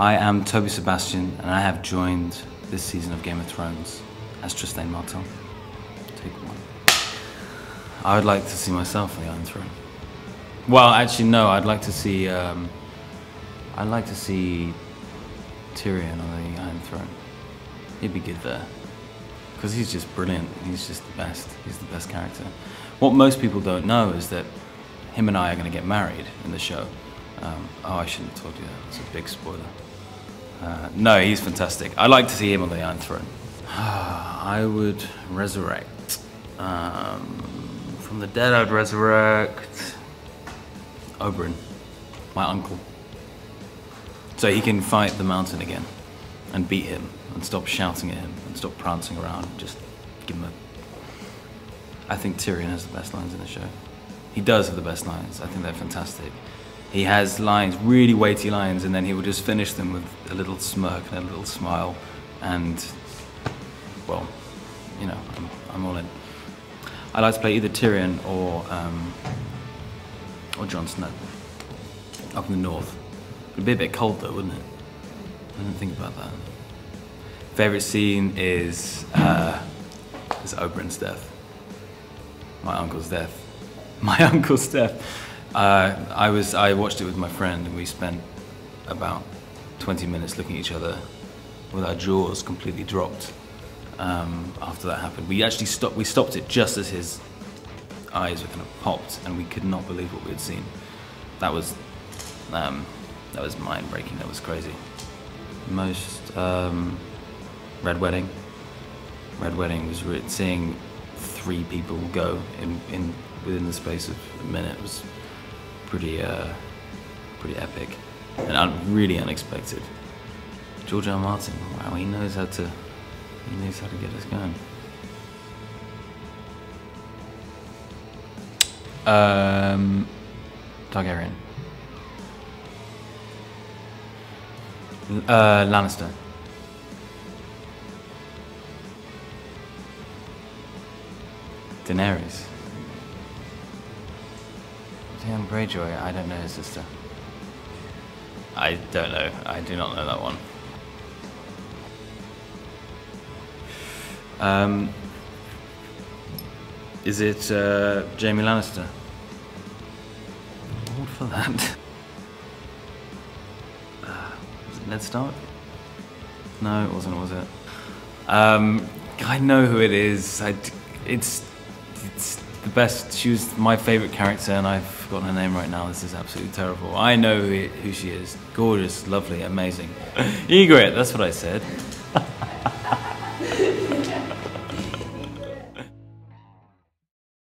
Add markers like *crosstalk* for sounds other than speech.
I am Toby Sebastian, and I have joined this season of Game of Thrones as Trystane Martell. Take one. I would like to see myself on the Iron Throne. Well, actually, no. I'd like to see. Um, I'd like to see Tyrion on the Iron Throne. He'd be good there because he's just brilliant. He's just the best. He's the best character. What most people don't know is that him and I are going to get married in the show. Um, oh, I shouldn't have told you that. It's a big spoiler. Uh, no, he's fantastic. I'd like to see him on the Iron Throne. *sighs* I would resurrect. Um, from the dead, I'd resurrect Oberyn, my uncle. So he can fight the mountain again and beat him and stop shouting at him and stop prancing around. Just give him a. I think Tyrion has the best lines in the show. He does have the best lines. I think they're fantastic. He has lines, really weighty lines, and then he will just finish them with a little smirk and a little smile. And, well, you know, I'm, I'm all in. I like to play either Tyrion or um, or Jon Snow up in the north. It'd be a bit cold though, wouldn't it? I didn't think about that. Favorite scene is uh, is Oberyn's death. My uncle's death. *laughs* My uncle's death. Uh, I was I watched it with my friend and we spent about 20 minutes looking at each other with our jaws completely dropped um, after that happened. We actually stopped. We stopped it just as his eyes were kind of popped, and we could not believe what we had seen. That was um, that was mind breaking. That was crazy. Most um, Red Wedding. Red Wedding was seeing three people go in, in within the space of a minute was pretty uh, pretty epic and un- really unexpected. George R. Martin, wow, he knows how to he knows how to get us going. Um, Targaryen. Uh, Lannister. Daenerys. Damn Greyjoy, I don't know his sister. I don't know. I do not know that one. Um, is it uh, Jaime Lannister? What for that? Uh, was it Ned Stark? No, it wasn't, was it? Um, I know who it is. I d it's it's the best. She was my favorite character, and I've forgotten her name right now. This is absolutely terrible. I know who, who she is. Gorgeous, lovely, amazing. *laughs* Ygritte. That's what I said. *laughs*